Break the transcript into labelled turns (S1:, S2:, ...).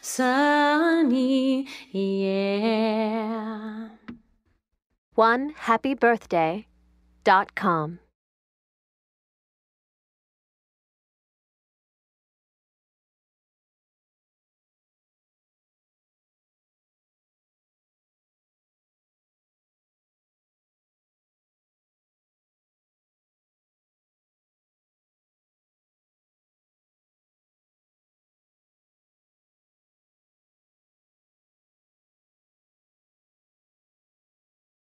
S1: sunny, yeah.
S2: One happy birthday dot com.